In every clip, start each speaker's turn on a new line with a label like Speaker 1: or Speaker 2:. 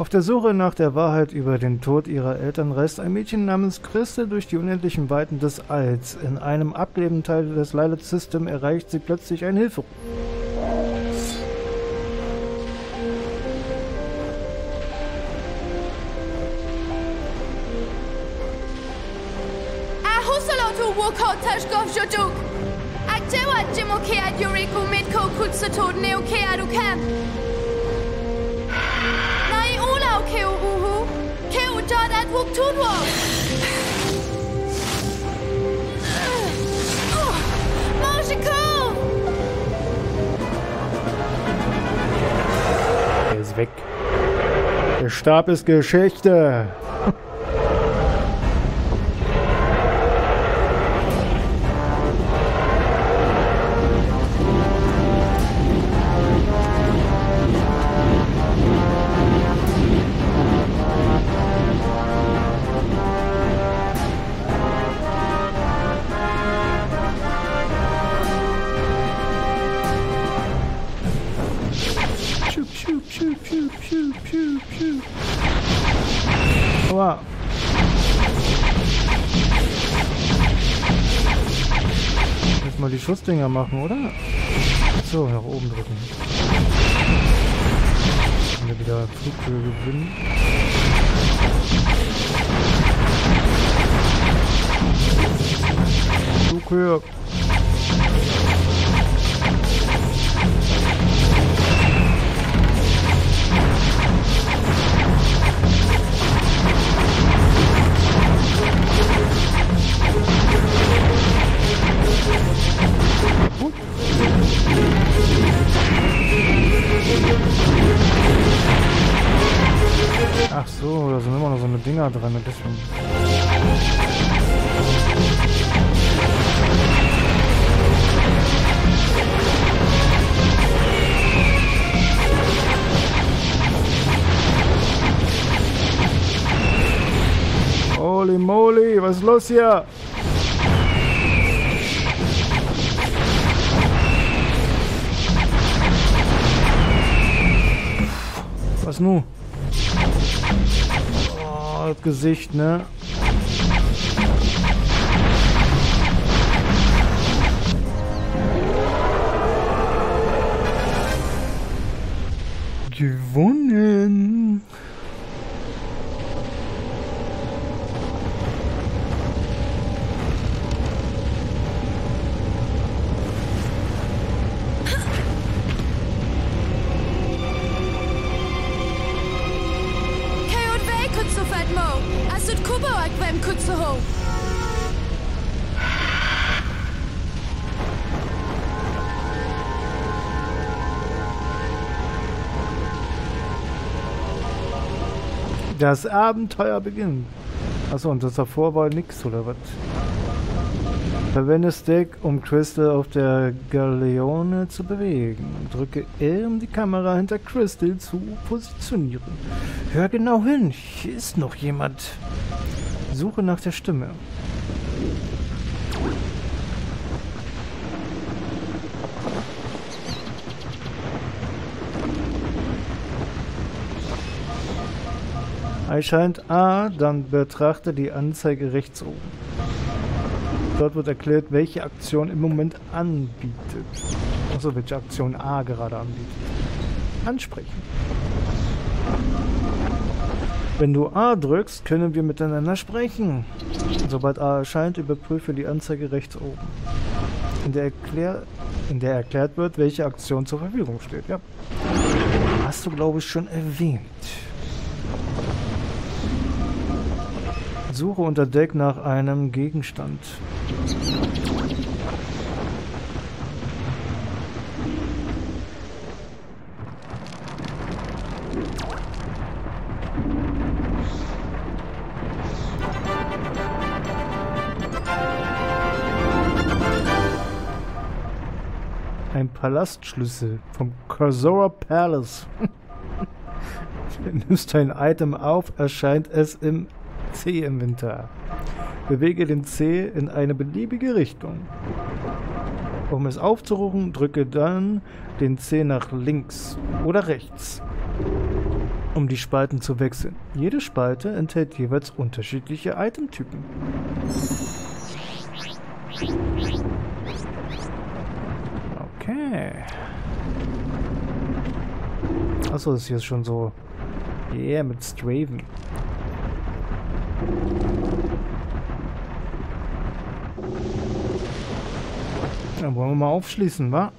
Speaker 1: Auf der Suche nach der Wahrheit über den Tod ihrer Eltern reist ein Mädchen namens Christe durch die unendlichen Weiten des Alls. In einem abgelegenen Teil des Lilith System erreicht sie plötzlich ein Hilferuf.
Speaker 2: Jojuk! Aktewa Jimokea Yuriko Mitko Kutsatod Neokea du Wuk Tudwo!
Speaker 1: Er ist weg. Der Stab ist Geschichte. Schussdinger machen, oder? So, nach oben drücken. Können wir wieder Flughöhe gewinnen. Flughöhe. Dinger dran, deswegen. Holy moly, was ist los hier? Was nun? Gesicht, ne? Das Abenteuer beginnt. Achso, und das davor war nix, oder was? Verwende Stick, um Crystal auf der Galeone zu bewegen. Drücke R, um die Kamera hinter Crystal zu positionieren. Hör genau hin, hier ist noch jemand. Suche nach der Stimme. Erscheint A, dann betrachte die Anzeige rechts oben. Dort wird erklärt, welche Aktion im Moment anbietet. Also welche Aktion A gerade anbietet. Ansprechen. Wenn du A drückst, können wir miteinander sprechen. Sobald A erscheint, überprüfe die Anzeige rechts oben. In der, erklär in der erklärt wird, welche Aktion zur Verfügung steht. Ja. Hast du, glaube ich, schon erwähnt. Suche unter Deck nach einem Gegenstand. Ein Palastschlüssel vom Cursora Palace. Nimmst ein Item auf, erscheint es im C-Inventar. Bewege den C in eine beliebige Richtung. Um es aufzurufen, drücke dann den C nach links oder rechts. um die Spalten zu wechseln. Jede Spalte enthält jeweils unterschiedliche Itemtypen. Okay. Achso, das hier ist schon so... Yeah, mit Straven. Dann wollen wir mal aufschließen, wa?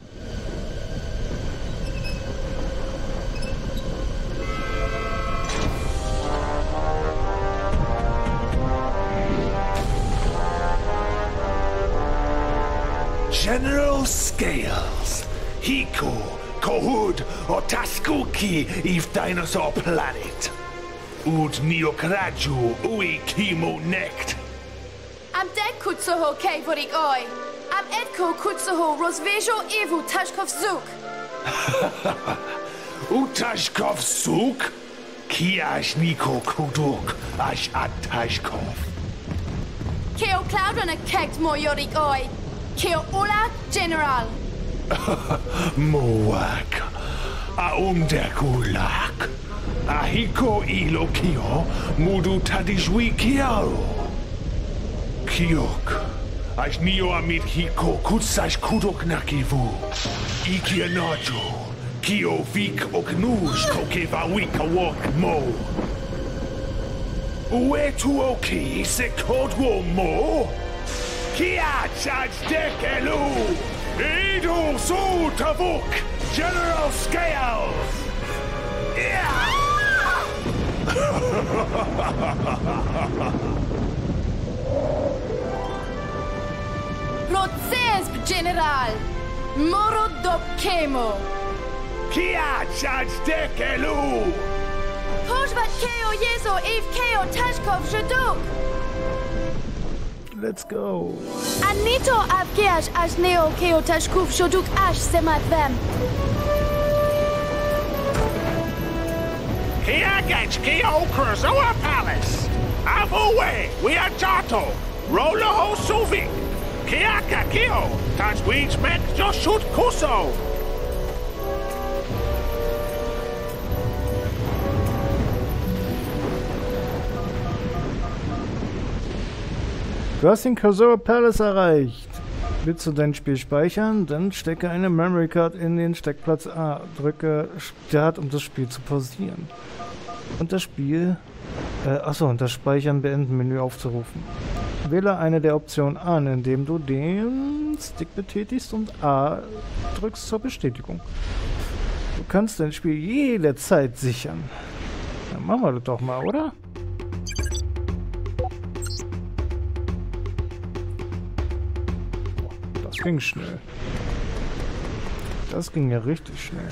Speaker 3: General Scales, Hiko, Kohud, Otaskuki, if dinosaur planet. Ut Neokraju, Ui Kimo Nekt.
Speaker 2: Am dead kutsuho kei vorik oi. Am edko kutsuho rosvejo evu tashkov zuk.
Speaker 3: Utashkov Suk? Kiash Niko Kuduk, Ash Atashkov.
Speaker 2: Keo cloudon a kekt mo yorik oi. Keo ola general.
Speaker 3: Moak. Aum der Ahiko Ilokio, Mudu Tadishwi Kiaro. Kiok. Ash Nio Amit Hiko Kutsash Kudok Nakivu. Ikia Nojo. Kio Vik Oknush Kokeva Wika Wok Mo. Uetu Oki se Kodwo Mo. Kia Charge Dekelu. Edu Su Tavuk. General Scales. Yeah!
Speaker 2: Procesp, general! Moro do kemo!
Speaker 3: Kia chać de
Speaker 2: kelu! Pożwać keo jezo i w keo taszkow żyduk!
Speaker 1: Let's go!
Speaker 2: Anito abgiasz aż neo keo taszków żyduk aż semat!
Speaker 3: Kia Gach Kio Kurzoa Palace. Avue, we are Jato. Rola Ho Suvik. Kia Kakio. Touch Weeds Mek Joshut Kuso.
Speaker 1: Du hast den Cursor Palace erreicht. Willst du dein Spiel speichern? Dann stecke eine Memory Card in den Steckplatz A. Drücke Start, um das Spiel zu pausieren. Und das Spiel... Äh, achso, und das Speichern beenden Menü aufzurufen. Wähle eine der Optionen an, indem du den Stick betätigst und A drückst zur Bestätigung. Du kannst dein Spiel jederzeit sichern. Dann machen wir das doch mal, oder? Ging schnell. Das ging ja richtig schnell.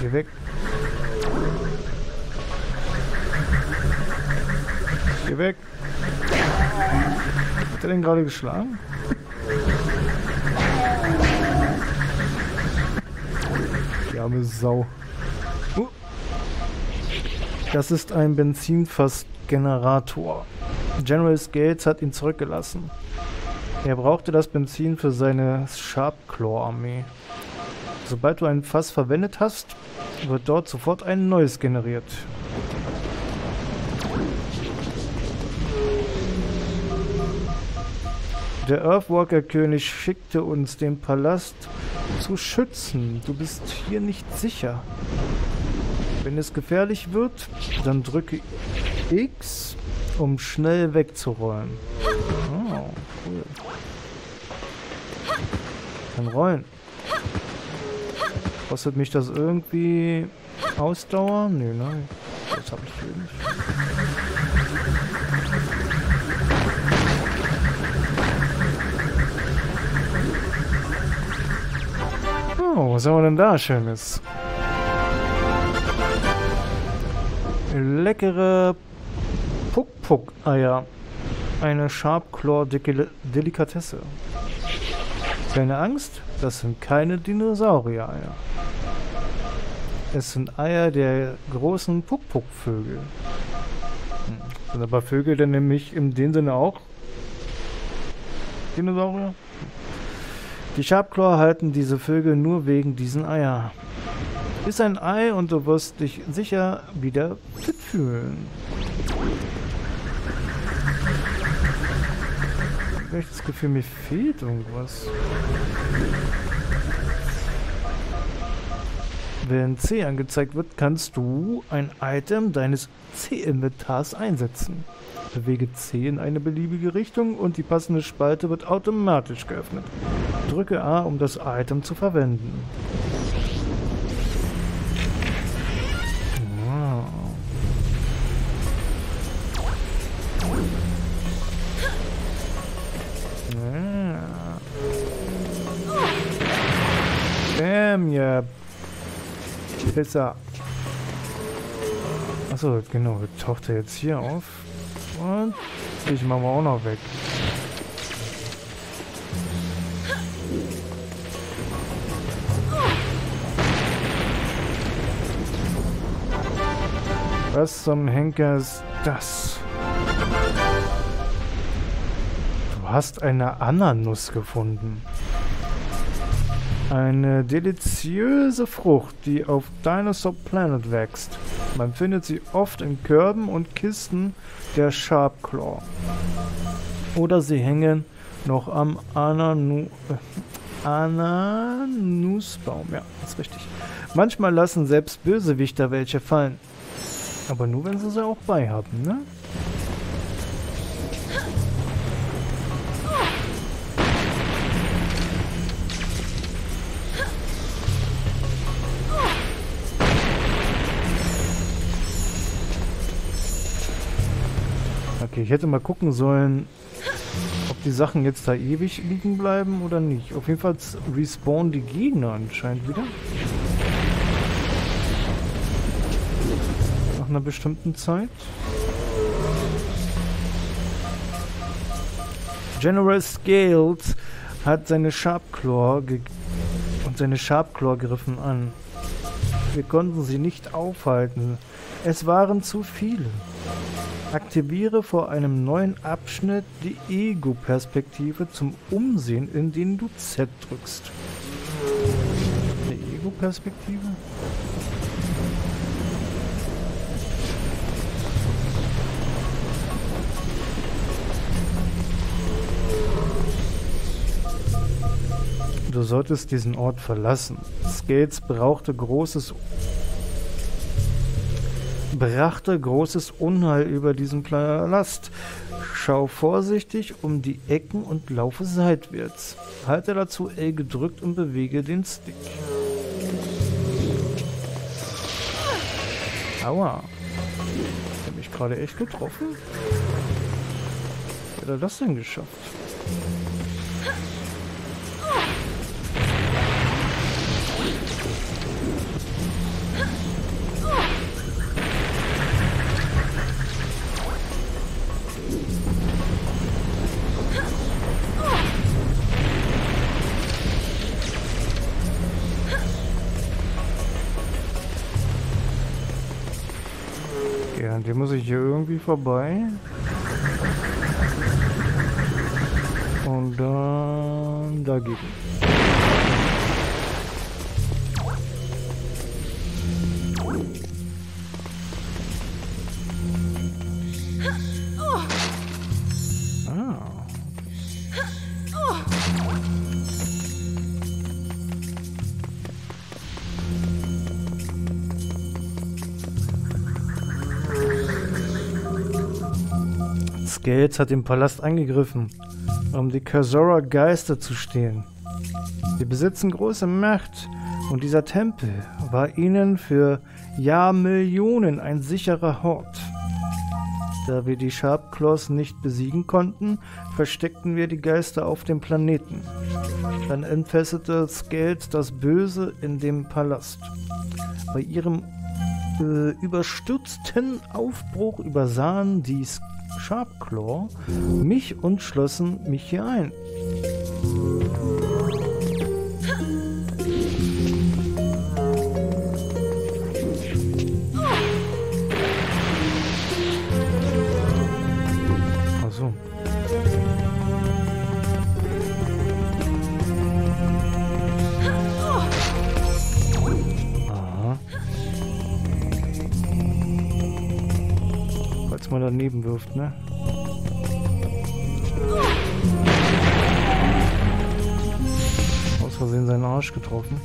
Speaker 1: Geh weg. Geh weg. Hat er den gerade geschlagen? Die arme Sau. Uh. Das ist ein Benzinfassgenerator. General Scales hat ihn zurückgelassen. Er brauchte das Benzin für seine Sharpclaw-Armee. Sobald du ein Fass verwendet hast, wird dort sofort ein neues generiert. Der Earthwalker-König schickte uns den Palast zu schützen. Du bist hier nicht sicher. Wenn es gefährlich wird, dann drücke X, um schnell wegzurollen. Oh, cool. Kann rollen. Kostet mich das irgendwie Ausdauer? Nö, nein. Das habe ich nicht. Oh, was haben wir denn da Schönes? Leckere Puck-Puck-Eier. Eine Sharpclaw-Delikatesse. Keine Angst, das sind keine Dinosaurier-Eier. Es sind Eier der großen Puck-Puck-Vögel. Hm. Sind aber Vögel denn nämlich in dem Sinne auch Dinosaurier? Die Sharpclaw halten diese Vögel nur wegen diesen Eier. Iss ein Ei und du wirst dich sicher wieder fit fühlen. Habe Gefühl, mir fehlt irgendwas. Wenn C angezeigt wird, kannst du ein Item deines C-Inventars einsetzen. Bewege C in eine beliebige Richtung und die passende Spalte wird automatisch geöffnet. Drücke A, um das Item zu verwenden. Ja. Pisser. Achso, genau, taucht er jetzt hier auf. Und ich machen wir auch noch weg. Was zum Henker ist das? Du hast eine Ananuss gefunden. Eine deliziöse Frucht, die auf Dinosaur Planet wächst. Man findet sie oft in Körben und Kisten der Sharpclaw. Oder sie hängen noch am Ananu äh, Ananusbaum. Ja, ist richtig. Manchmal lassen selbst Bösewichter welche fallen. Aber nur, wenn sie sie auch bei haben, ne? Okay, ich hätte mal gucken sollen, ob die Sachen jetzt da ewig liegen bleiben oder nicht. Auf jeden Fall respawnen die Gegner anscheinend wieder. Nach einer bestimmten Zeit. General Scales hat seine Sharpclaw und seine Sharpclaw griffen an. Wir konnten sie nicht aufhalten. Es waren zu viele. Aktiviere vor einem neuen Abschnitt die Ego-Perspektive zum Umsehen, indem du Z drückst. Eine Ego-Perspektive? Du solltest diesen Ort verlassen. Skates brauchte großes brachte großes Unheil über diesen Palast. Schau vorsichtig um die Ecken und laufe seitwärts. Halte dazu L gedrückt und bewege den Stick. Aua. Ich habe mich gerade echt getroffen. Wie hat er das denn geschafft? Ja, den muss ich hier irgendwie vorbei. Und dann dagegen. Ah. Scales hat den Palast angegriffen, um die Cursora Geister zu stehlen. Sie besitzen große Macht und dieser Tempel war ihnen für Jahrmillionen ein sicherer Hort. Da wir die Sharpclaws nicht besiegen konnten, versteckten wir die Geister auf dem Planeten. Dann entfesselte Scales das Böse in dem Palast. Bei ihrem äh, überstürzten Aufbruch übersahen die Sharpclaw mich und schlossen mich hier ein. Wirft, ne? Aus Versehen seinen Arsch getroffen.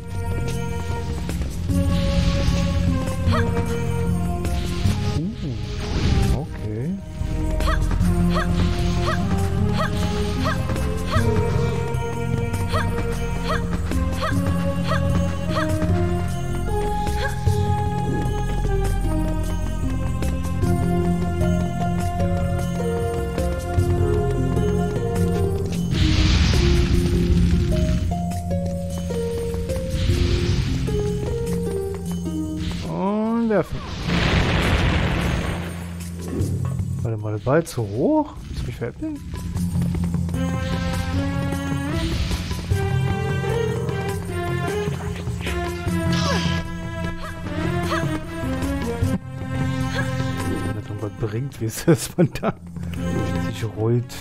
Speaker 1: Ball zu hoch? Willst du mich veräppeln? Irgendwas bringt, wie ist das, man da sich rollt.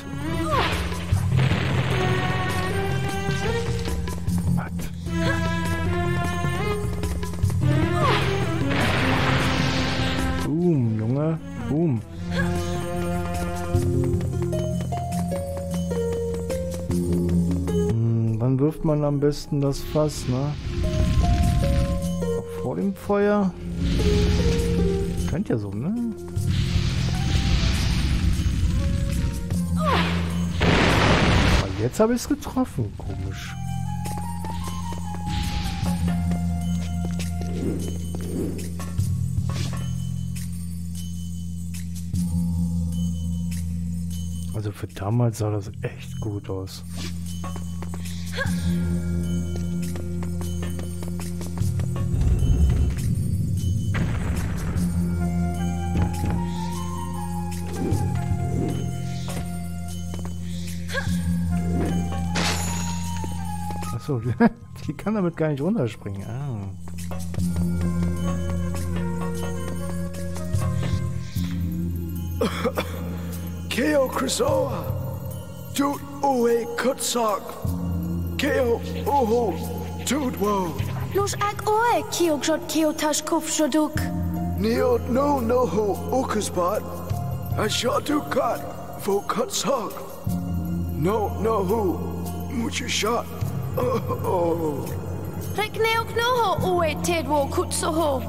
Speaker 1: Am besten das Fass, ne? Vor dem Feuer? Könnt ja so, ne? Aber jetzt habe ich es getroffen. Komisch. Also für damals sah das echt gut aus. Achso, die kann damit gar nicht runterspringen. Ah.
Speaker 4: Keo Krisoa, Toot Uwe Kutsak, Keo Uhu, Toot Wo,
Speaker 2: Los ag oe kio grot kio tash kuf shoduk.
Speaker 4: Neot no no ho Ukasbat, Ashatu Kat, Vo Kutsak, No no hu, Mucha shot,
Speaker 2: Rek Neoknoho Uwe Tedwo Kutsoho.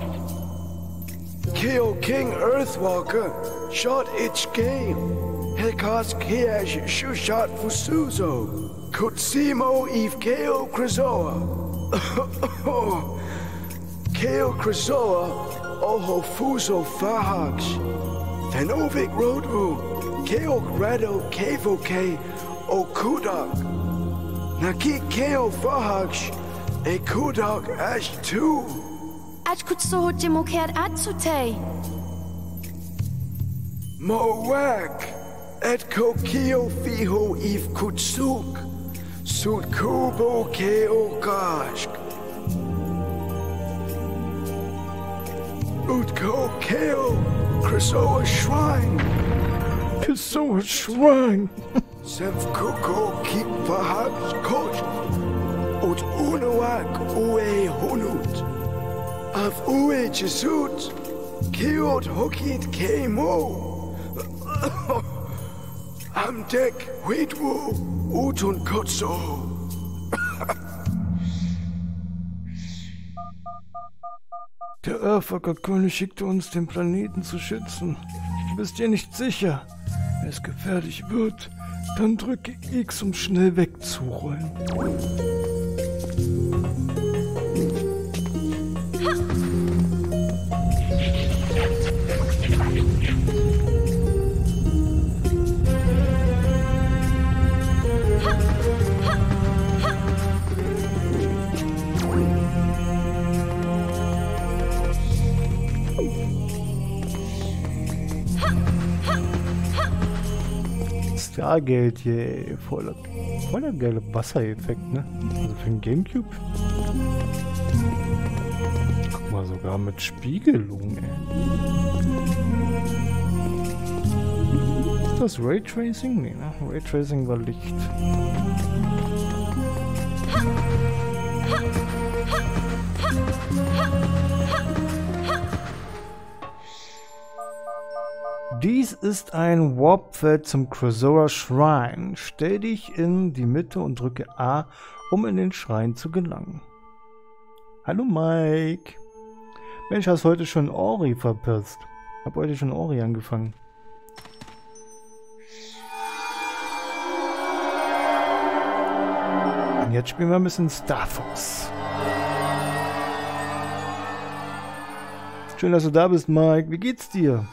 Speaker 4: Kill King Earthwalker, shot its game. Hekos Kiash Shushat Fusuzo. Kutsimo Evkeo Krizoa. Keo Krizoa Oho Fuso Fahax. Fenovic Rodu. Keo Grado Kevoke Okudak. Okudak, Naki Keo Fahax, A Kudak Ash 2.
Speaker 2: Ach kutsoho jimokert atsute.
Speaker 4: Moak, et kokio fiho if kutsuk, sud kubo keo gashk. Utko keo, Krisoa shrine,
Speaker 1: So a shrine.
Speaker 4: Senf kuko kip verhabs kost, ut unuak ue hunut. Av ue jesut, kiot hokit kemo. Am Deck, Widwu, Utun Kotso.
Speaker 1: Der Earthwalker-König schickte uns, den Planeten zu schützen. Bist dir nicht sicher? Es gefährlich wird, dann drücke X, um schnell wegzurollen. Stargate hier, voller, voller geiler Wassereffekt, ne? Also für den Gamecube. Guck mal, sogar mit Spiegelung, ey. Das Raytracing? Nee, ne? Raytracing war Licht. Dies ist ein Warpfeld zum Crozora Shrine. Stell dich in die Mitte und drücke A, um in den Schrein zu gelangen. Hallo Mike. Mensch, hast heute schon Ori verpasst. Hab heute schon Ori angefangen. Und jetzt spielen wir ein bisschen Star Fox. Schön, dass du da bist, Mike. Wie geht's dir?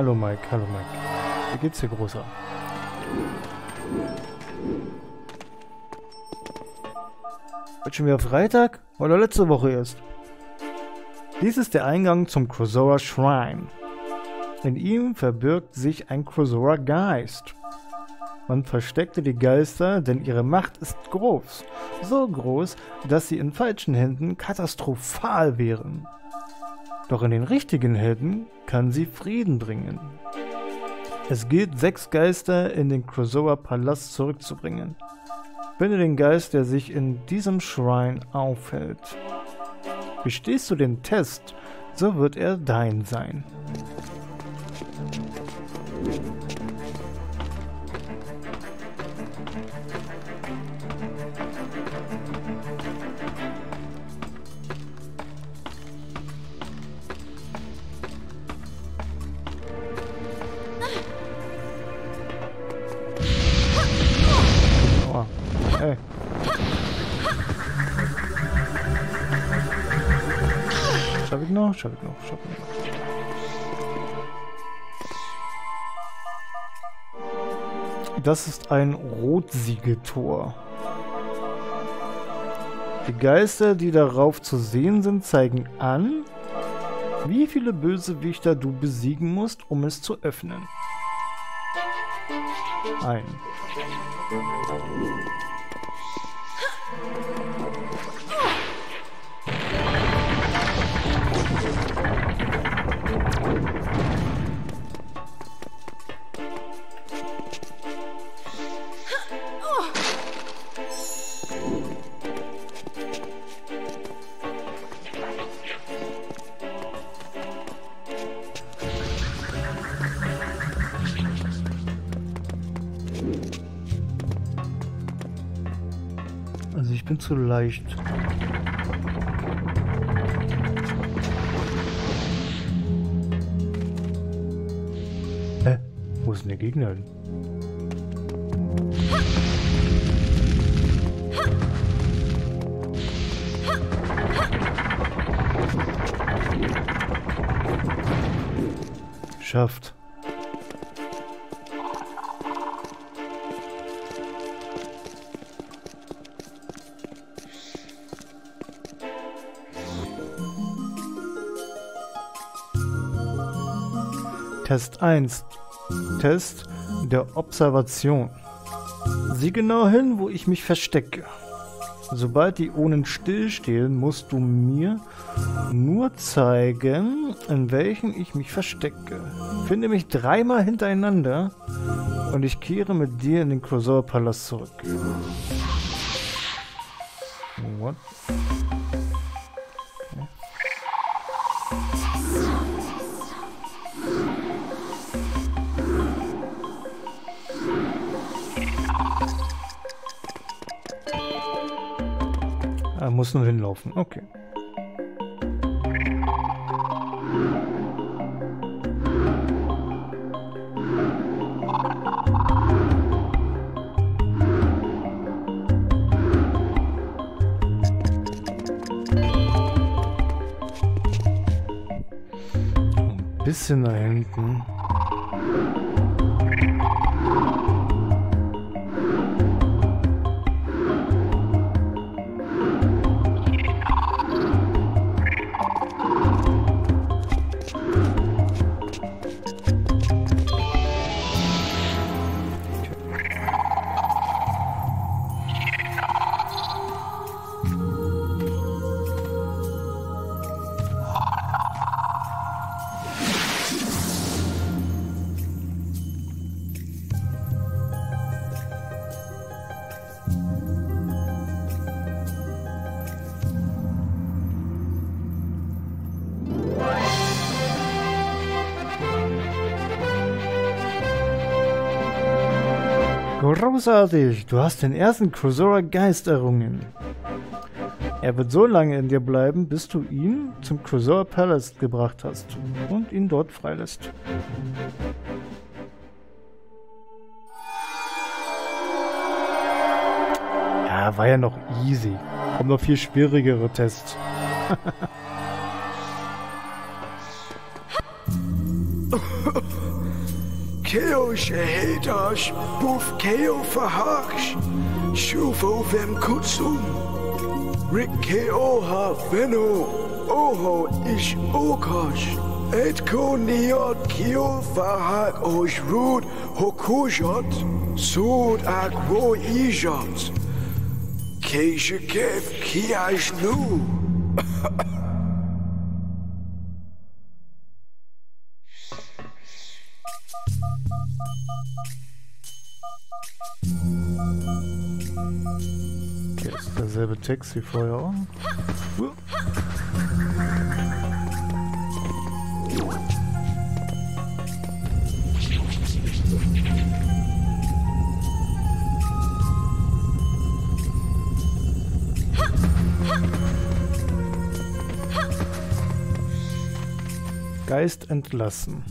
Speaker 1: Hallo Mike, hallo Mike. Wie geht's dir, Großer? Heute schon wieder Freitag? Oder letzte Woche erst? Dies ist der Eingang zum Crozora Shrine. In ihm verbirgt sich ein Crozora Geist. Man versteckte die Geister, denn ihre Macht ist groß. So groß, dass sie in falschen Händen katastrophal wären. Doch in den richtigen Händen kann sie Frieden bringen. Es gilt, sechs Geister in den Crozora Palast zurückzubringen. Finde den Geist, der sich in diesem Shrine aufhält. Bestehst du den Test, so wird er dein sein. Noch? Das ist ein Rotsiegeltor. Die Geister, die darauf zu sehen sind, zeigen an, wie viele Bösewichter du besiegen musst, um es zu öffnen. Ein. Zu leicht. Hä? Wo ist denn der Gegner hin? Schafft. Test 1. Test der Observation. Sieh genau hin, wo ich mich verstecke. Sobald die Onen stillstehen, musst du mir nur zeigen, in welchen ich mich verstecke. Finde mich dreimal hintereinander und ich kehre mit dir in den Crozor Palast zurück. What? Muss nur hinlaufen. Okay. Ein bisschen da hinten. Großartig! Du hast den ersten Crusora Geist errungen. Er wird so lange in dir bleiben, bis du ihn zum Crusora Palace gebracht hast und ihn dort freilässt. Ja, war ja noch easy. Kommen noch viel schwierigere Tests.
Speaker 4: Keo Midas, bof keo for haks, shuvo vem kutsum. Rik keo ha veno, oho ish okosh. Et ko niot keo fahak osh rud hokujot, sud ak wo ijot. Keishakev kiaj nu.
Speaker 1: Auch. Uh. Geist entlassen.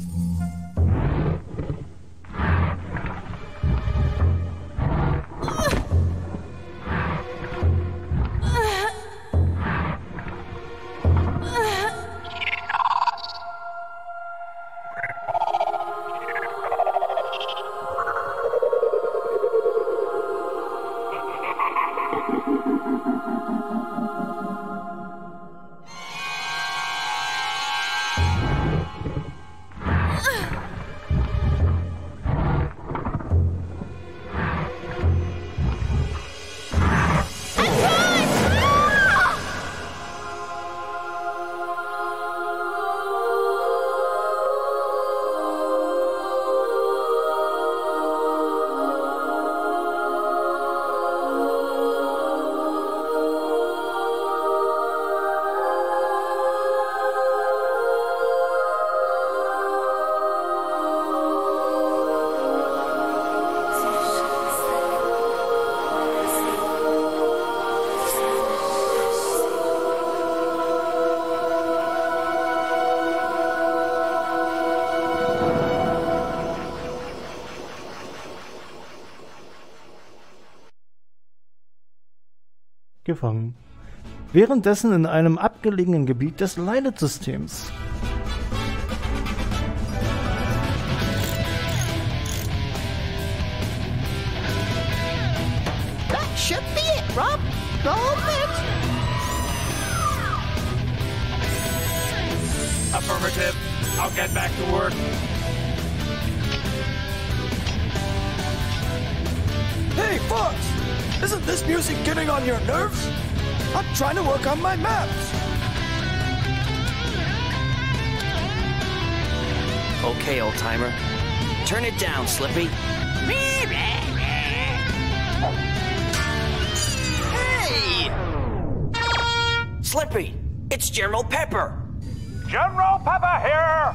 Speaker 1: Gefangen. Währenddessen in einem abgelegenen Gebiet des Leidet-Systems.
Speaker 5: That should be it, Rob. Go.
Speaker 6: Affirmative. I'll get back to work.
Speaker 7: Hey, Fox! Isn't this music getting on your nerves? I'm trying to work on my maps.
Speaker 8: Okay, old timer. Turn it down, Slippy. Hey! Slippy, it's General Pepper.
Speaker 6: General Pepper here.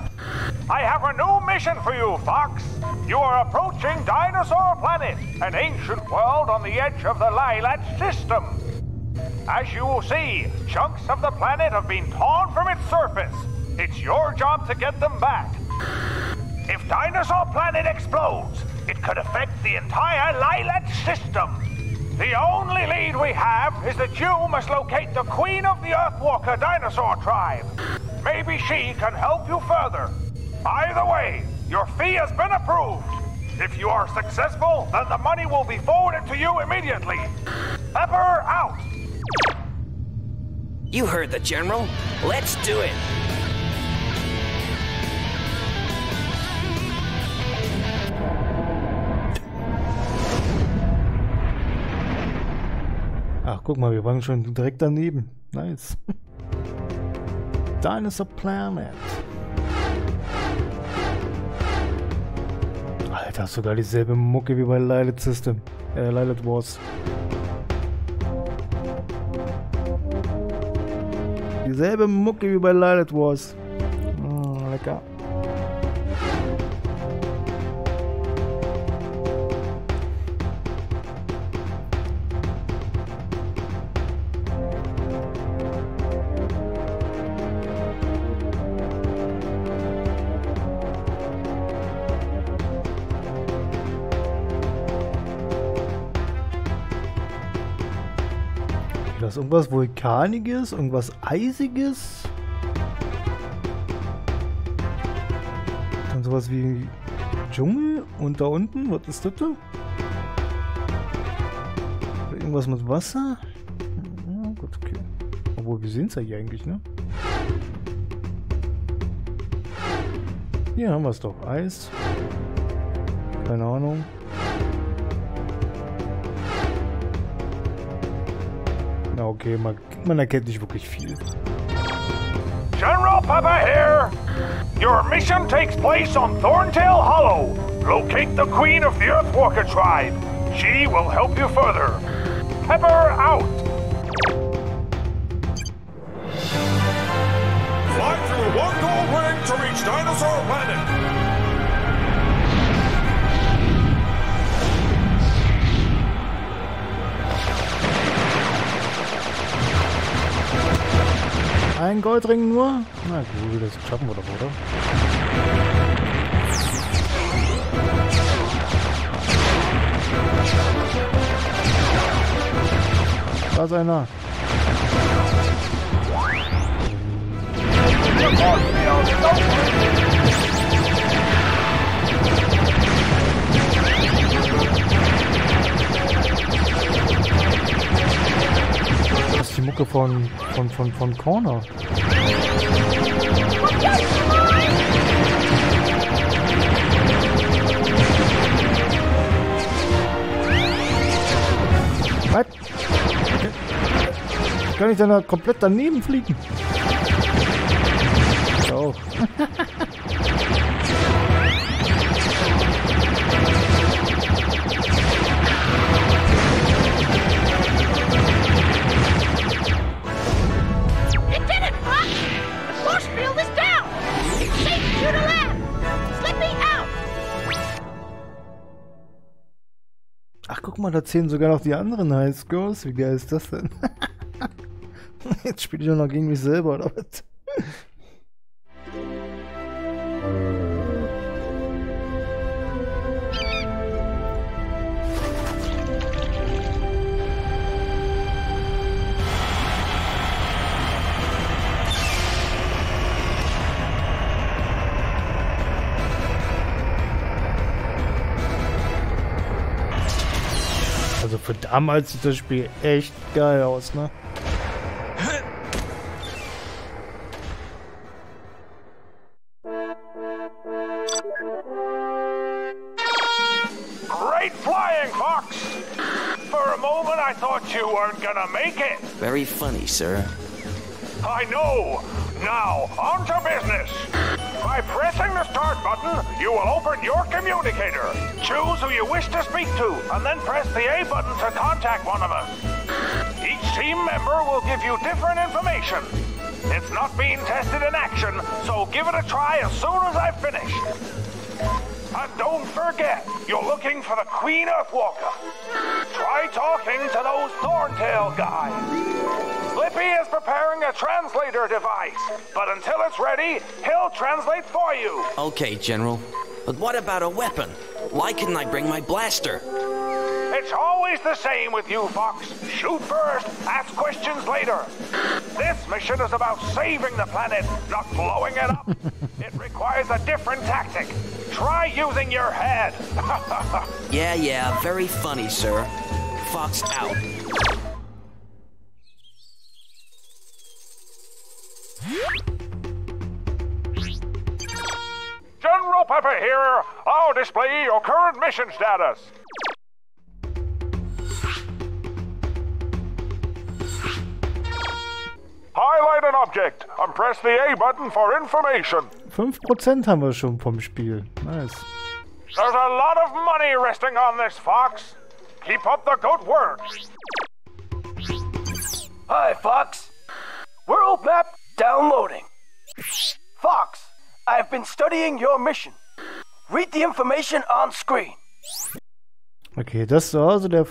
Speaker 6: I have a new mission for you, Fox. You are approaching Dinosaur Planet, an ancient world on the edge of the Lilat system. As you will see, chunks of the planet have been torn from its surface. It's your job to get them back. If Dinosaur Planet explodes, it could affect the entire Lilat system. The only lead we have is that you must locate the Queen of the Earthwalker dinosaur tribe. Maybe she can help you further. Either way, your fee has been approved. If you are successful, then the money will be forwarded to you immediately. Pepper out!
Speaker 8: You heard the General. Let's do it.
Speaker 1: Ach, guck mal, wir waren schon direkt daneben. Nice. Dinosaur Planet. Alter, sogar dieselbe Mucke wie bei Lilith System. Äh, Lilith Wars. Dieselbe Mucke wie bei Lilith Wars. Mm, lecker. Irgendwas Vulkaniges, irgendwas Eisiges. Dann sowas wie Dschungel. Und da unten, was ist das da? Irgendwas mit Wasser? Ja, gut, okay. Obwohl, wir sehen es ja hier eigentlich, ne? Hier haben wir es doch. Eis. Keine Ahnung. Okay, man, man erkennt nicht wirklich viel.
Speaker 6: General Pepper here! Your mission takes place on Thorntail Hollow. Locate the Queen of the Earthwalker tribe. She will help you further. Pepper out! Fly through one gold ring to reach Dinosaur Planet.
Speaker 1: Ein Goldring nur? Na gut, das schaffen wir doch, oder? Da ist einer. Mucke von, von, von, von Corner. Was? Kann ich denn da komplett daneben fliegen? Da zählen sogar noch die anderen Highscores. Wie geil ist das denn? Jetzt spiele ich nur noch gegen mich selber, oder was? Für damals sieht das Spiel echt geil aus, ne?
Speaker 6: Great flying, Fox! For a moment, I thought you weren't gonna make it.
Speaker 8: Very funny, sir.
Speaker 6: I know. Now, on to business. By pressing the start button, you will open your communicator. Choose who you wish to speak to, and then press the A button to contact one of us. Each team member will give you different information. It's not being tested in action, so give it a try as soon as I finish. And don't forget, you're looking for the Queen Earthwalker. Try talking to those Thorntail guys. Lippy is preparing a translator device, but until it's ready, he'll translate for you.
Speaker 8: Okay, General. But what about a weapon? Why couldn't I bring my blaster?
Speaker 6: It's always the same with you, Fox. Shoot first, ask questions later. This mission is about saving the planet, not blowing it up. it requires a different tactic. Try using your head.
Speaker 8: Yeah, yeah, very funny, sir. Fox out.
Speaker 6: General Pepper here. I'll display your current mission status. Highlight an object and press the A button for information.
Speaker 1: 5% haben wir schon vom Spiel. Nice.
Speaker 6: There's a lot of money resting on this, Fox. Keep up the good work.
Speaker 7: Hi, Fox. World map downloading. Fox, I've been studying your mission. Read the information on screen.
Speaker 1: Okay, das war also der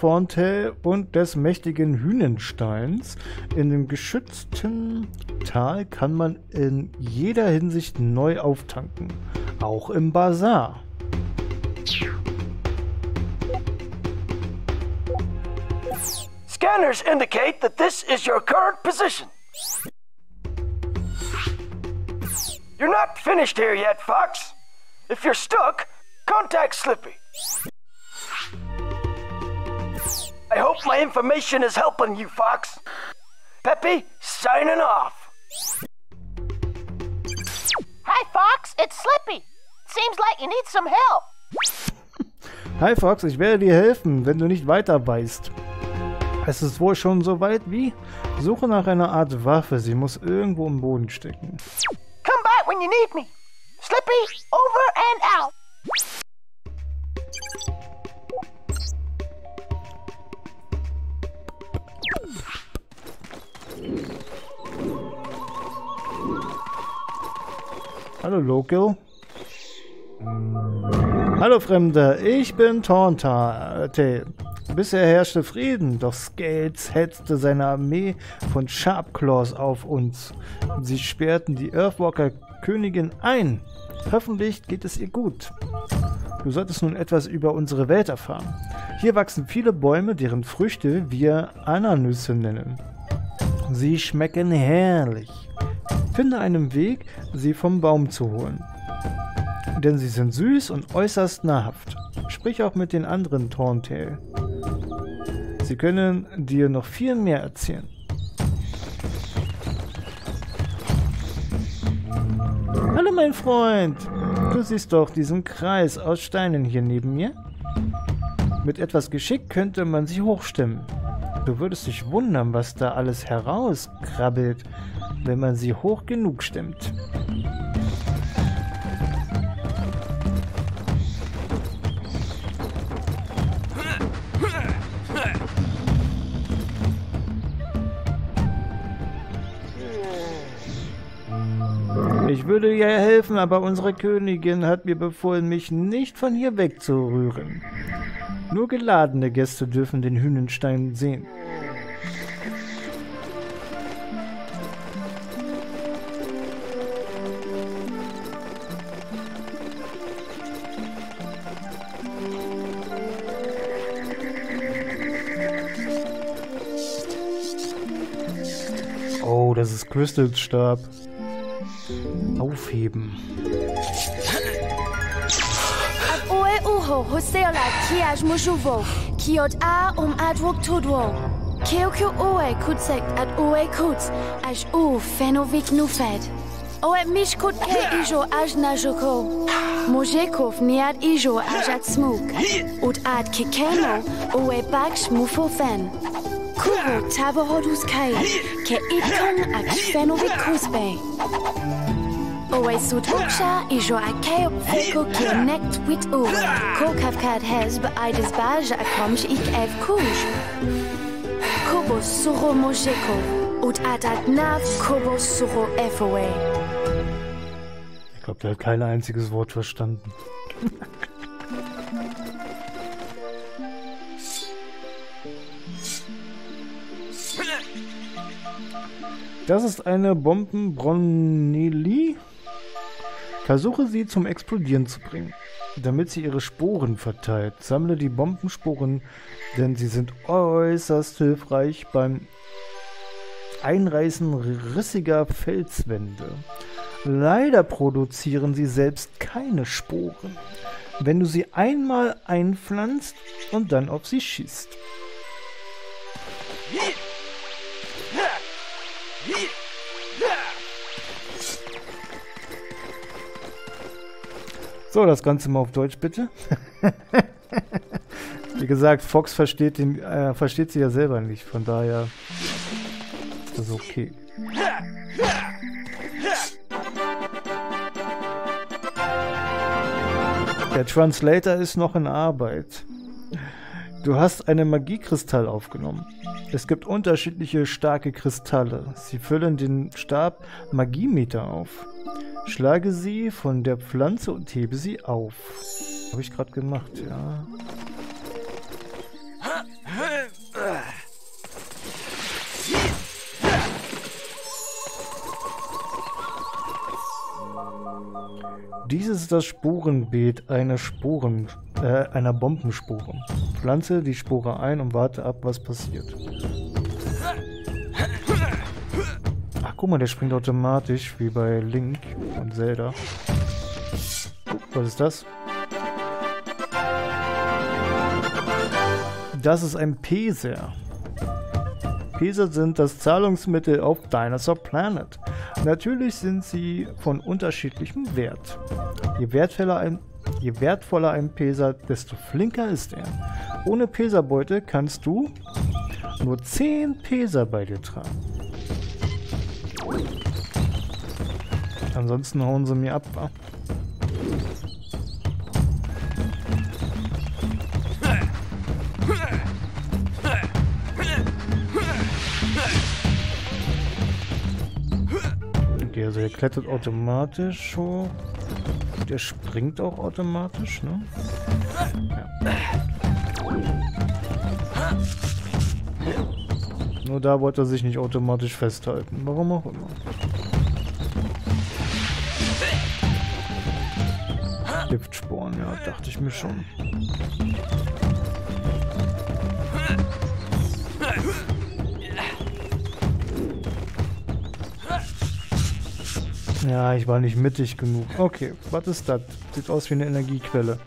Speaker 1: und des mächtigen Hünensteins. In dem geschützten Tal kann man in jeder Hinsicht neu auftanken. Auch im Bazar.
Speaker 7: scanners indicate that this is your current position. You're not finished here yet, Fox. If you're stuck, contact Slippy. I hope my information is helping you, Fox. Peppy, signing off.
Speaker 5: Hi, Fox. It's Slippy. Seems like you need some help.
Speaker 1: Hi Fox, ich werde dir helfen, wenn du nicht weiter weißt. Es ist wohl schon so weit wie? Suche nach einer Art Waffe. Sie muss irgendwo im Boden stecken.
Speaker 5: Back when you need me. Slippy, over and out.
Speaker 1: Hallo Local. Hallo Fremder, ich bin Tauntail. Bisher herrschte Frieden, doch Scales hetzte seine Armee von Sharpclaws auf uns. Sie sperrten die Earthwalker Königin ein. Hoffentlich geht es ihr gut. Du solltest nun etwas über unsere Welt erfahren. Hier wachsen viele Bäume, deren Früchte wir Ananüsse nennen. Sie schmecken herrlich. Finde einen Weg, sie vom Baum zu holen. Denn sie sind süß und äußerst nahrhaft. Sprich auch mit den anderen Torntail. Sie können dir noch viel mehr erzählen. Mein Freund! Du siehst doch diesen Kreis aus Steinen hier neben mir? Mit etwas Geschick könnte man sie hochstemmen. Du würdest dich wundern, was da alles herauskrabbelt, wenn man sie hoch genug stemmt. Ich würde ihr helfen, aber unsere Königin hat mir befohlen, mich nicht von hier wegzurühren. Nur geladene Gäste dürfen den Hühnenstein sehen. Oh, das ist Crystals Stab. Aufheben.
Speaker 2: Oe uho hoseola kiaj mojuvo, kiot a um adwok tudwo. Keokyo oe kutsek at oe kuts, aj u fenovik nufed. Oe mishkut ke ijo aj najoko. Mojekov niad ijo aj at smuk. Ut ad kikeno oe baksh mufo fen. Kuro tavo hodus kai, ke itkon ak fenovik kusbe. Owe sut hoksha ijo akeo feko connect with owe. Ko kafkad hez be aides baj a komsh ik ev kuj. Kobo suro mojeko. Ut adat nav kobo suro efowe.
Speaker 1: Ich glaube, der hat kein einziges Wort verstanden. Das ist eine Bombenbroneli. Versuche sie zum Explodieren zu bringen, damit sie ihre Sporen verteilt. Sammle die Bombensporen, denn sie sind äußerst hilfreich beim Einreißen rissiger Felswände. Leider produzieren sie selbst keine Sporen, wenn du sie einmal einpflanzt und dann auf sie schießt. So, das Ganze mal auf Deutsch bitte. Wie gesagt, Fox versteht, den, äh, versteht sie ja selber nicht, von daher ist das okay. Der Translator ist noch in Arbeit. Du hast einen Magiekristall aufgenommen. Es gibt unterschiedliche starke Kristalle. Sie füllen den Stab Magiemeter auf. Schlage sie von der Pflanze und hebe sie auf. Habe ich gerade gemacht, ja. Dieses ist das Spurenbeet einer Sporenspinne. äh, einer Bombenspore. Pflanze die Spore ein und warte ab, was passiert. Ach, guck mal, der springt automatisch, wie bei Link und Zelda. Was ist das? Das ist ein Peser. Peser sind das Zahlungsmittel auf Dinosaur Planet. Natürlich sind sie von unterschiedlichem Wert. Je wertvoller ein, je wertvoller ein Peser, desto flinker ist er. Ohne Peserbeute kannst du nur 10 Peser bei dir tragen. Ansonsten hauen sie mir ab. wa? Also er klettert automatisch hoch. Der springt auch automatisch, ne? Nur da wollte er sich nicht automatisch festhalten. Warum auch immer. Giftsporen, ja, dachte ich mir schon. Ja, ich war nicht mittig genug. Okay, was ist das? Sieht aus wie eine Energiequelle.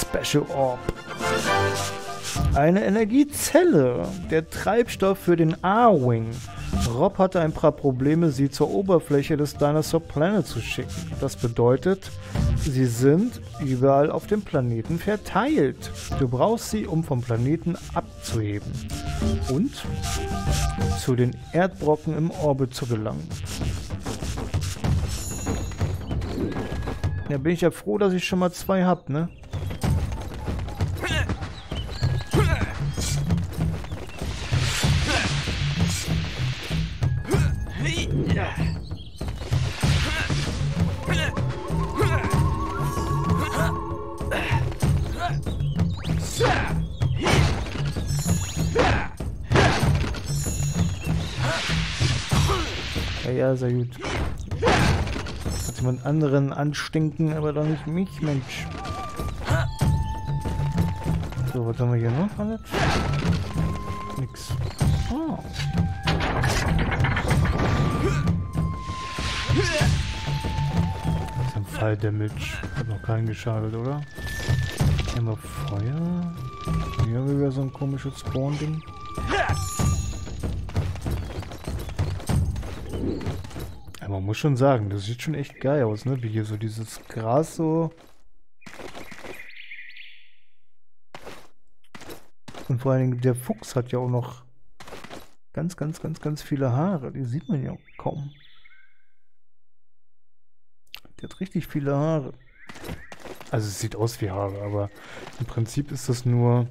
Speaker 1: Special Orb. Eine Energiezelle. Der Treibstoff für den A-Wing. Rob hatte ein paar Probleme, sie zur Oberfläche des Dinosaur Planet zu schicken. Das bedeutet, sie sind überall auf dem Planeten verteilt. Du brauchst sie, um vom Planeten abzuheben. Und zu den Erdbrocken im Orbit zu gelangen. Ja, bin ich ja froh, dass ich schon mal zwei hab, ne? Ja, sehr gut. Hat jemand anderen anstinken, aber doch nicht mich, Mensch. So, was haben wir hier noch alles? Nix. Oh. Das ist ein Fall-Damage. Hat noch keinen geschadet, oder? Hier haben wir Feuer. Hier haben wir wieder so ein komisches Spawn-Ding. Muss schon sagen, das sieht schon echt geil aus, ne? Wie hier so dieses Gras so. Und vor allen Dingen der Fuchs hat ja auch noch ganz, ganz, ganz, ganz viele Haare. Die sieht man ja auch kaum. Der hat richtig viele Haare. Also es sieht aus wie Haare, aber im Prinzip ist das nur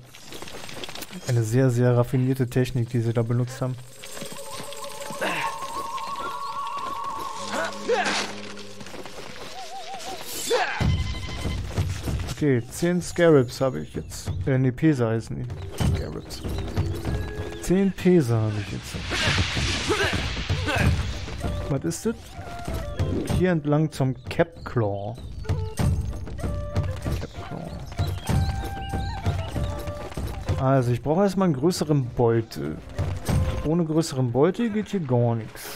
Speaker 1: eine sehr, sehr raffinierte Technik, die sie da benutzt haben. Okay, 10 Scarabs habe ich jetzt. Äh, ne, Pesa heißen die. Scarabs. 10 Pesa habe ich jetzt. Was ist das? Hier entlang zum Cap Claw. Cap Claw. Also, ich brauche erstmal einen größeren Beutel. Ohne größeren Beutel geht hier gar nichts.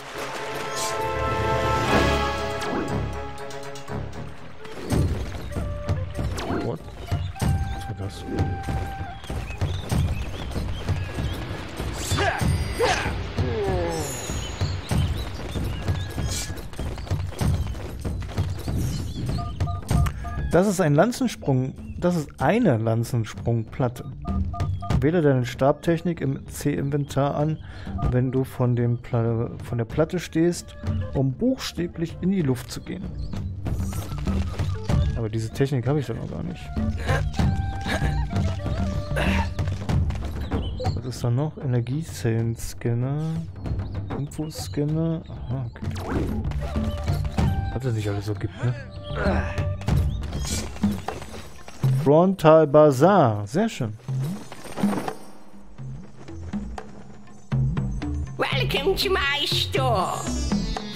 Speaker 1: Das ist ein Lanzensprung. Das ist eine Lanzensprungplatte. Wähle deine Stabtechnik im C-Inventar an, wenn du von, dem von der Platte stehst, um buchstäblich in die Luft zu gehen. Aber diese Technik habe ich doch noch gar nicht. Was ist da noch? Energiezellenscanner. Infoscanner. Aha, okay. Was es nicht alles so gibt, ne? Frontal Bazaar. Sehr schön.
Speaker 9: Welcome to my store.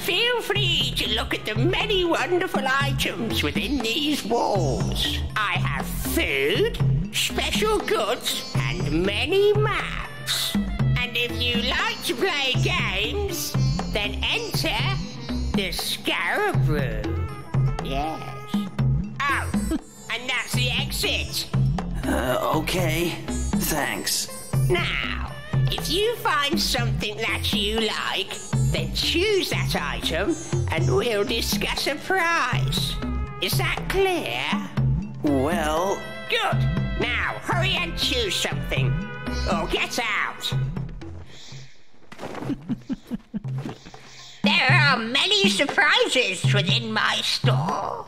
Speaker 9: Feel free to look at the many wonderful items within these walls. I have food, special goods, and many maps. And if you like to play games, then enter the Scarab Room. Yes. And that's the exit.
Speaker 8: Uh, okay. Thanks.
Speaker 9: Now, if you find something that you like, then choose that item and we'll discuss a price. Is that clear?
Speaker 8: Well,
Speaker 9: Good. Now, hurry and choose something. Or get out. there are many surprises within my store.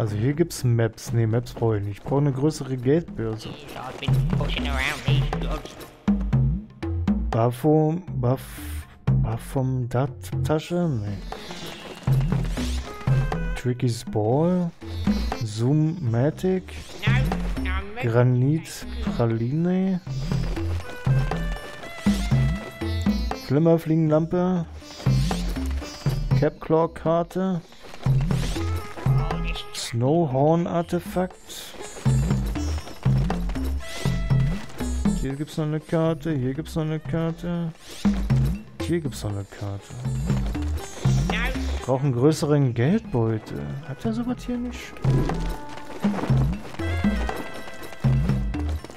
Speaker 1: Also hier gibt's Maps. Ne, Maps brauche ich nicht. Ich brauche eine größere Geldbörse. Bafo... Baf... Bafom Dat Tasche? Nee. Tricky's Ball. Zoom-Matic. Granit Praline. Flimmerfliegenlampe. Capclaw-Karte. Snowhorn-Artefakt. Hier gibt's noch eine Karte, hier gibt's noch eine Karte. Hier gibt's noch eine Karte.
Speaker 9: no.
Speaker 1: Brauchen einen größeren Geldbeutel. Hat er sowas hier nicht?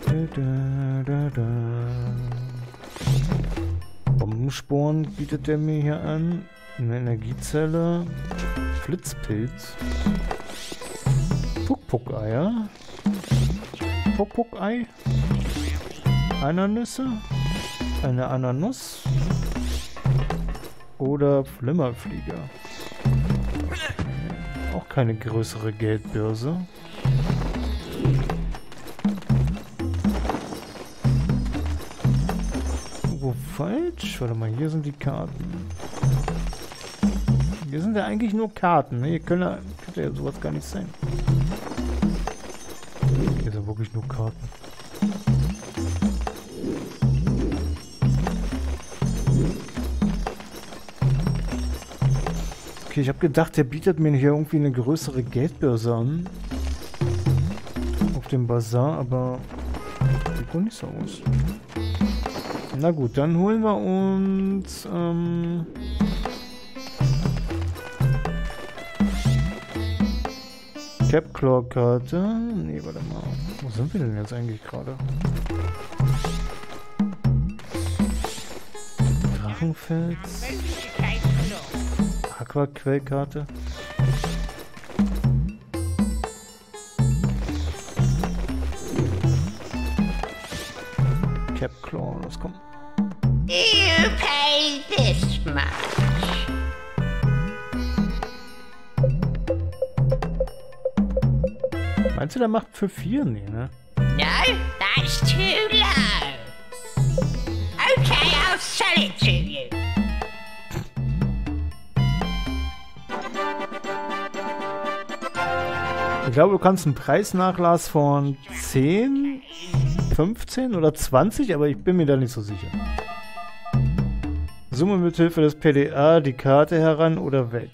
Speaker 1: Da, da, da. Bombensporen bietet er mir hier an. Eine Energiezelle. Flitzpilz. Puck-Puck-Eier. Puck-Puck-Ei. Ananüsse. Eine Ananuss. Oder Flimmerflieger. Auch keine größere Geldbörse. Wo falsch? Warte mal, hier sind die Karten. Hier sind ja eigentlich nur Karten. Ne? Hier könnte ja sowas gar nicht sein. Sind wirklich nur Karten. Okay, ich habe gedacht, der bietet mir hier irgendwie eine größere Geldbörse an. Auf dem Bazar, aber sieht wohl nicht so aus. Na gut, dann holen wir uns ähm, Capclaw-Karte. Nee, warte mal. Wo sind wir denn jetzt eigentlich gerade? Drachenfels. Aquaquellkarte. Capclaw, los komm.
Speaker 9: You pay this much.
Speaker 1: Meinst du, der macht für vier? Nee, ne?
Speaker 9: No, that's too low. Okay, I'll sell it to you.
Speaker 1: Ich glaube, du kannst einen Preisnachlass von 10, 15 oder 20, aber ich bin mir da nicht so sicher. Zoome mit Hilfe des PDA die Karte heran oder weg,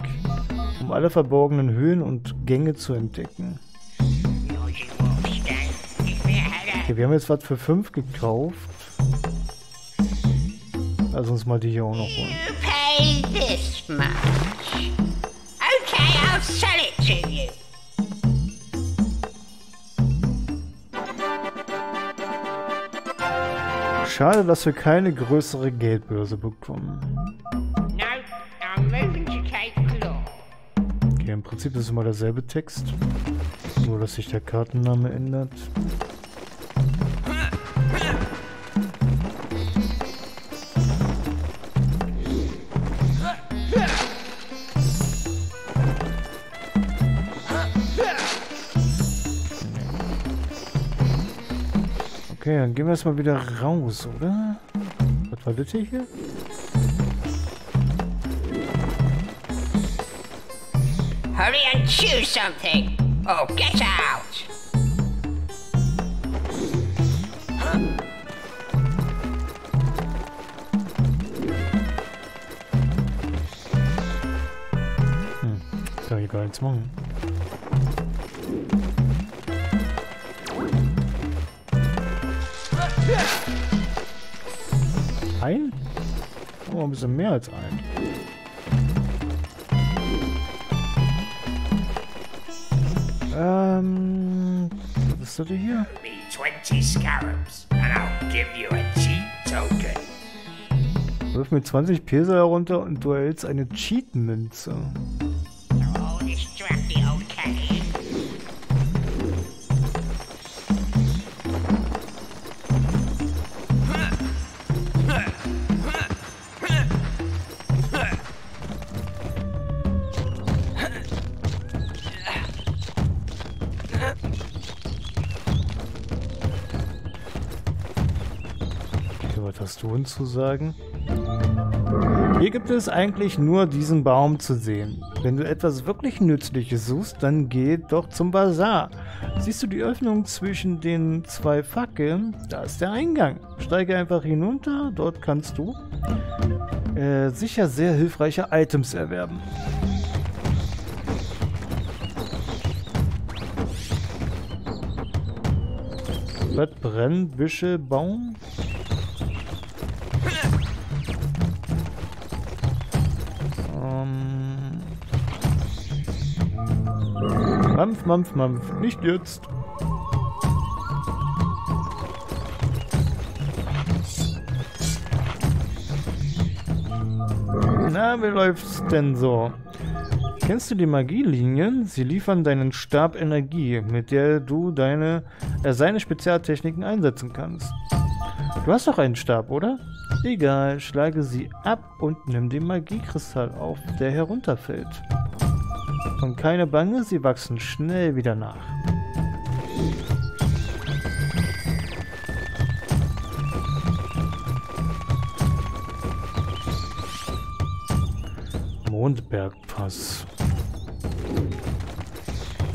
Speaker 1: um alle verborgenen Höhen und Gänge zu entdecken. Okay, wir haben jetzt was für 5 gekauft. Lass uns mal die hier auch noch holen.
Speaker 9: You pay this much. Okay, I'll sell it to you.
Speaker 1: Schade, dass wir keine größere Geldbörse bekommen. Okay, im Prinzip ist immer derselbe Text. Nur, dass sich der Kartenname ändert. Okay, dann gehen wir erstmal wieder raus, oder? Was war das hier?
Speaker 9: Hurry and choose something! Oh, get out!
Speaker 1: Hm, soll ich gar nichts machen. Ein bisschen mehr als ein. Ähm, was ist das hier?
Speaker 9: Me 20 scarabs, and I'll give you a cheap token.
Speaker 1: Wirf mir 20 Peso herunter und du erhältst eine Cheat-Münze. Was hast du uns zu sagen? Hier gibt es eigentlich nur diesen Baum zu sehen. Wenn du etwas wirklich Nützliches suchst, dann geh doch zum Bazar. Siehst du die Öffnung zwischen den zwei Fackeln? Da ist der Eingang. Steige einfach hinunter, dort kannst du äh, sicher sehr hilfreiche Items erwerben. Was brennt? Büsche, Baum? Mampf, Mampf, Mampf. Nicht jetzt. Na, wie läuft's denn so? Kennst du die Magielinien? Sie liefern deinen Stab Energie, mit der du deine, äh, seine Spezialtechniken einsetzen kannst. Du hast doch einen Stab, oder? Egal, schlage sie ab und nimm den Magiekristall auf, der herunterfällt. Und keine Bange, sie wachsen schnell wieder nach. Mondbergpass.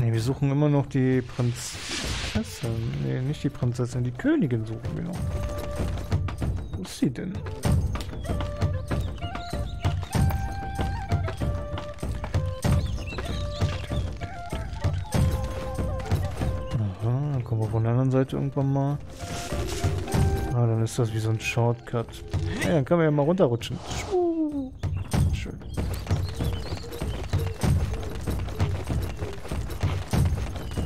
Speaker 1: Ne, wir suchen immer noch die Prinzessin. Ne, nicht die Prinzessin, die Königin suchen wir noch. Wo ist sie denn? Wir von der anderen Seite irgendwann mal. Ah, dann ist das wie so ein Shortcut. Ja, dann können wir ja mal runterrutschen. Schön.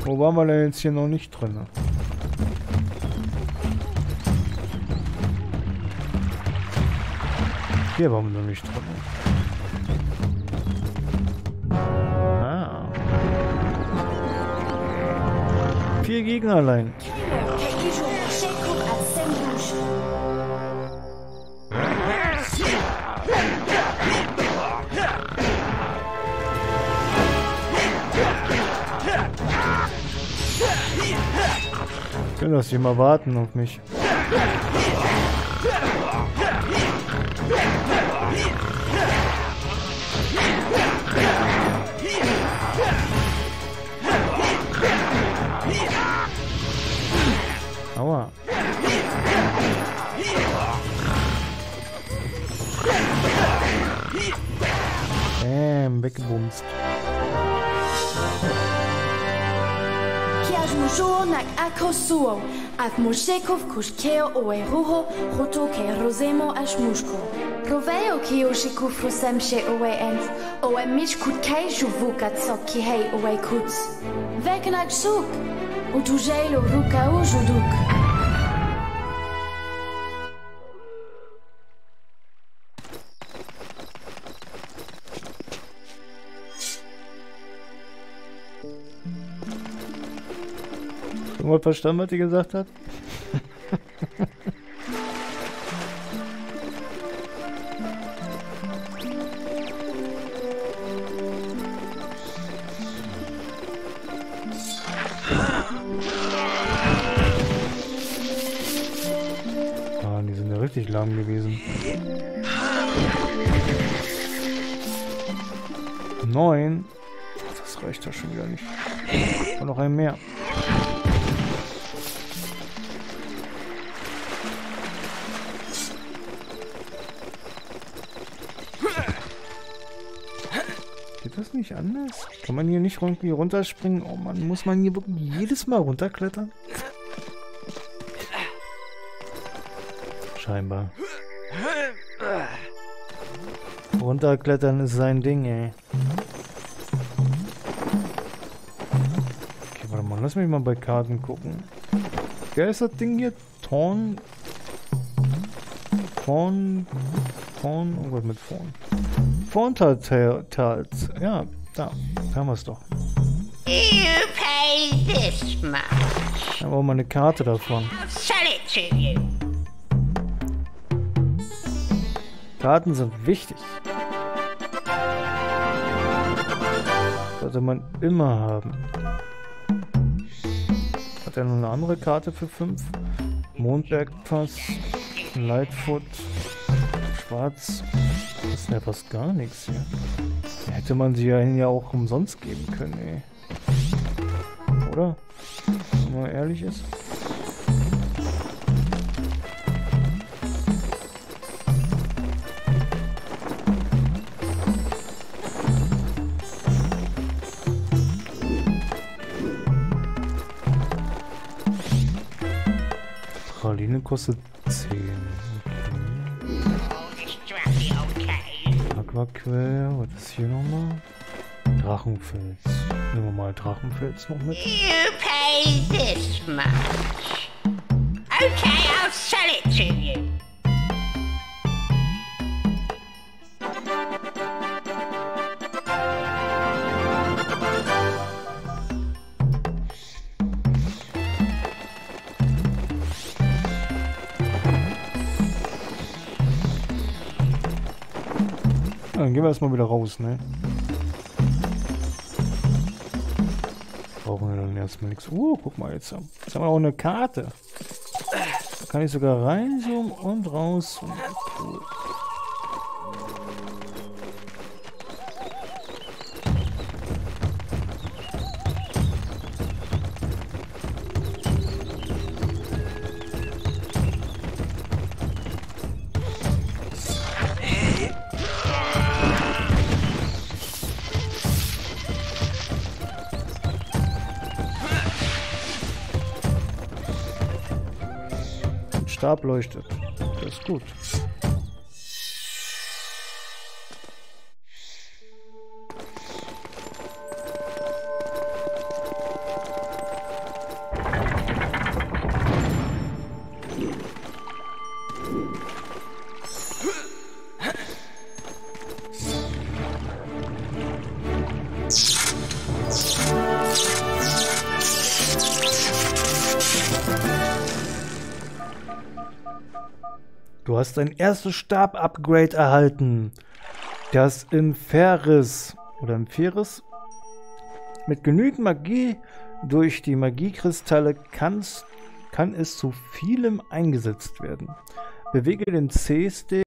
Speaker 1: Wo waren wir denn jetzt hier noch nicht drin? Hier waren wir noch nicht drin. Vier Gegner allein. Können das hier mal warten auf mich. weggebumst.
Speaker 2: Kiaj mujo nak ako suo, av mushekov kushkeo o eruho, roto ke rozemo as mushko. Roveo kio shiku frusem she owe ends, o em mich kut kei juvukat sok ki hei owe kuts. Vekanak suk, utujelo rukao juduk.
Speaker 1: Irgendwas verstanden, was die gesagt hat? Ah, die sind ja richtig lang gewesen. Neun. Das reicht doch schon wieder nicht. Und noch ein mehr. Nicht anders? Kann man hier nicht irgendwie runterspringen? Oh man, muss man hier wirklich jedes Mal runterklettern? Scheinbar. Runterklettern ist sein Ding, ey. Okay, warte mal, lass mich mal bei Karten gucken. Wer ist das Ding hier? Thorn? Thorn? Thorn? Oh Gott, mit Thorn. Thorntals. Ja, da. Haben wir es doch.
Speaker 9: You pay this much.
Speaker 1: Da brauchen wir eine Karte davon.
Speaker 9: Sell it to you.
Speaker 1: Karten sind wichtig. Sollte man immer haben. Hat er noch eine andere Karte für 5? Mondbergpass, Lightfoot, Schwarz. Das ist ja fast gar nichts hier. Hätte man sie ja ja auch umsonst geben können, ey. Oder? Wenn man ehrlich ist. Praline kostet 10.
Speaker 9: cave.
Speaker 1: Aquaquell, was ist hier nochmal? Drachenfels. Nehmen wir mal Drachenfels noch mit.
Speaker 9: You pay this much. Okay, I'll sell it to you.
Speaker 1: Dann gehen wir erstmal wieder raus, ne? Brauchen wir dann erstmal nichts. Uh, guck mal, jetzt, jetzt haben wir auch eine Karte. Da kann ich sogar reinzoomen und raus. Cool. Ein Stab leuchtet. Das ist gut. Dein erstes Stab-Upgrade erhalten. Das Inferis oder Inferis mit genügend Magie durch die Magiekristalle kann es zu vielem eingesetzt werden. Bewege den C-Stick